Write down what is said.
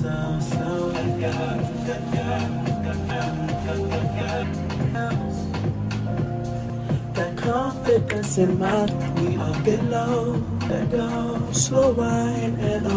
slow. That confidence in mind, we all get low. Let go, slow wine and.